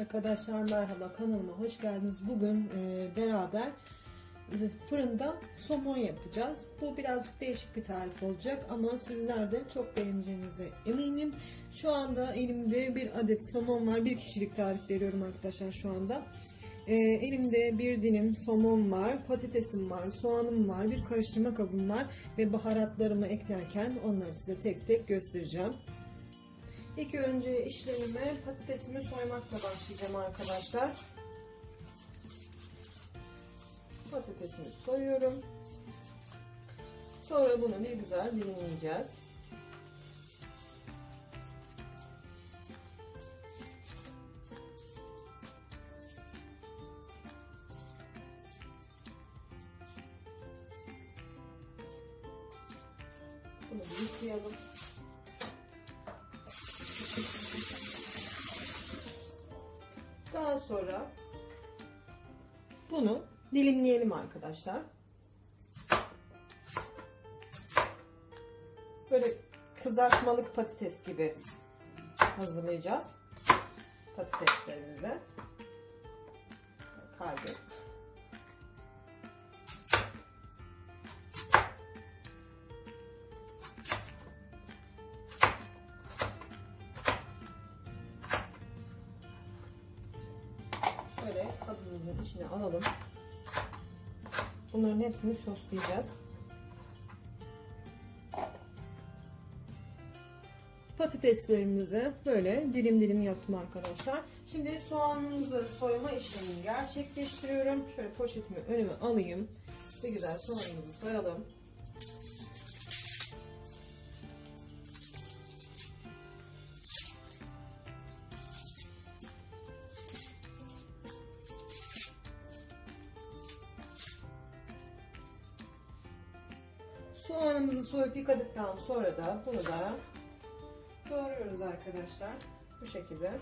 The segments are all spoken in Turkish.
Arkadaşlar merhaba kanalıma hoş geldiniz. Bugün e, beraber fırında somon yapacağız. Bu birazcık değişik bir tarif olacak ama sizler de çok beğeneceğinize eminim. Şu anda elimde bir adet somon var. Bir kişilik tarif veriyorum arkadaşlar şu anda. E, elimde bir dilim somon var, patatesim var, soğanım var, bir karıştırma kabım var ve baharatlarımı eklerken onları size tek tek göstereceğim. İlk önce işlemime patatesimi soymakla başlayacağım arkadaşlar. Patatesimi soyuyorum. Sonra bunu bir güzel dilimleyeceğiz. Bunu bir yıkayalım. Daha sonra bunu dilimleyelim arkadaşlar. Böyle kızartmalık patates gibi hazırlayacağız patateslerimizi. Kalbi. İçine alalım. Bunların hepsini soslayacağız. Patateslerimizi böyle dilim dilim yaptım arkadaşlar. Şimdi soğanımızı soyma işlemini gerçekleştiriyorum. Şöyle poşetimi önüme alayım. Bir güzel soğanımızı soyalım. Soğanımızı soyup yıkadıktan sonra da bunu da doğruyoruz arkadaşlar. Bu şekilde.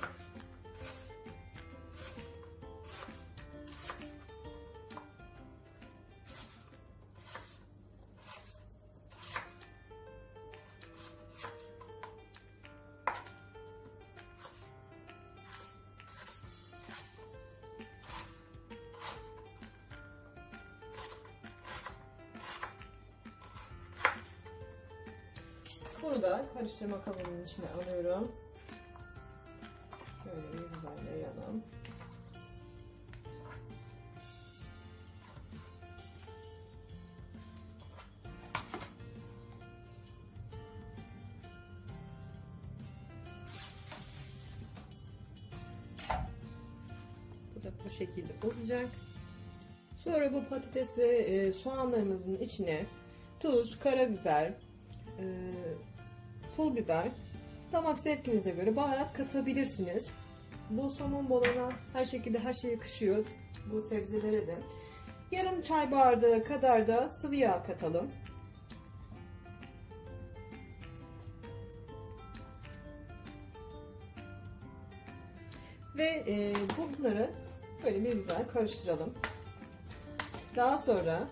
Da karıştırma kabının içine alıyorum. Şöyle bir güzel yayalım. Bu da bu şekilde olacak. Sonra bu patates ve e, soğanlarımızın içine tuz, karabiber, e, pul biber, damak zevkinize göre baharat katabilirsiniz. Bu somon bolana her şekilde her şey yakışıyor. Bu sebzelere de. Yarım çay bardağı kadar da sıvı yağ katalım. Ve e, bunları böyle bir güzel karıştıralım. Daha sonra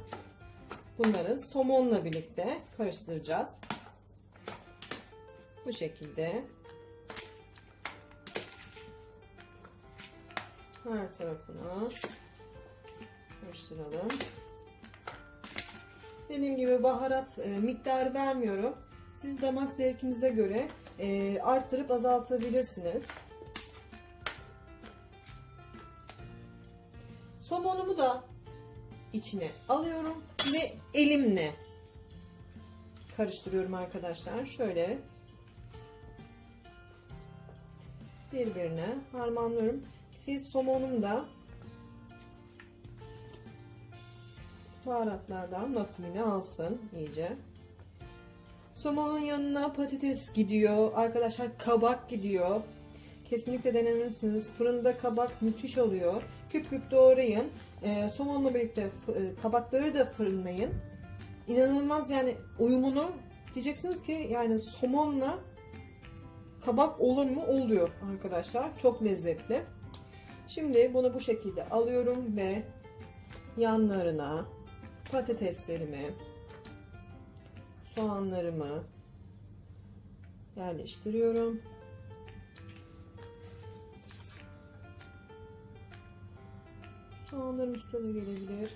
bunları somonla birlikte karıştıracağız. Bu şekilde. Her tarafına karıştıralım. Dediğim gibi baharat e, miktarı vermiyorum. Siz damak zevkinize göre e, arttırıp azaltabilirsiniz. Somonumu da içine alıyorum ve elimle karıştırıyorum arkadaşlar. Şöyle birbirine harmanlıyorum. Siz somonum da baharatlardan nasibini alsın iyice. Somonun yanına patates gidiyor. Arkadaşlar kabak gidiyor. Kesinlikle denemelisiniz. Fırında kabak müthiş oluyor. Küp küp doğrayın. Ee, somonla birlikte e, kabakları da fırınlayın. İnanılmaz yani uyumunu diyeceksiniz ki yani somonla kabak olur mu? Oluyor arkadaşlar. Çok lezzetli. Şimdi bunu bu şekilde alıyorum ve yanlarına patateslerimi, soğanlarımı yerleştiriyorum. Soğanlarım üstüne gelebilir.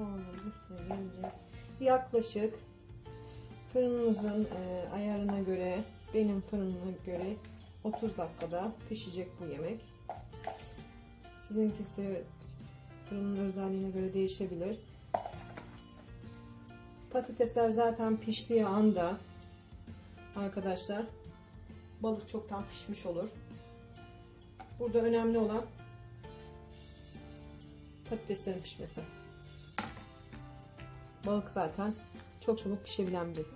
Soğanlarım üstüne. Yaklaşık fırınınızın e, ayarına göre benim fırınıma göre 30 dakikada pişecek bu yemek. Sizinkisi fırının özelliğine göre değişebilir. Patatesler zaten piştiği anda arkadaşlar balık çoktan pişmiş olur. Burada önemli olan patateslerin pişmesi. Balık zaten çok çabuk pişebilen bir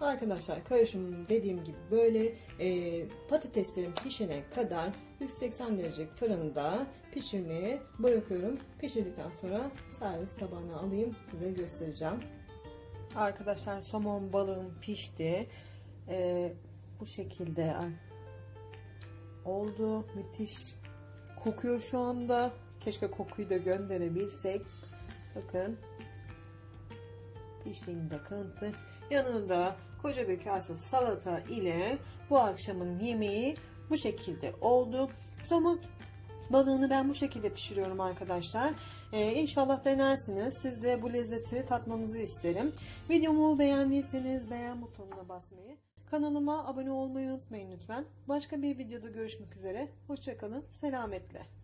Arkadaşlar karışımım dediğim gibi böyle e, patateslerin pişene kadar 180 derece fırında pişirmeye bırakıyorum. Pişirdikten sonra servis tabağına alayım size göstereceğim. Arkadaşlar somon balığım pişti. E, bu şekilde oldu. Müthiş kokuyor şu anda. Keşke kokuyu da gönderebilsek. Bakın piştiğinde kanıtlı. Yanında koca bir kase salata ile bu akşamın yemeği bu şekilde oldu. Somon balığını ben bu şekilde pişiriyorum arkadaşlar. Ee, inşallah denersiniz. Siz de bu lezzeti tatmanızı isterim. Videomu beğendiyseniz beğen butonuna basmayı, kanalıma abone olmayı unutmayın lütfen. Başka bir videoda görüşmek üzere. Hoşçakalın. Selametle.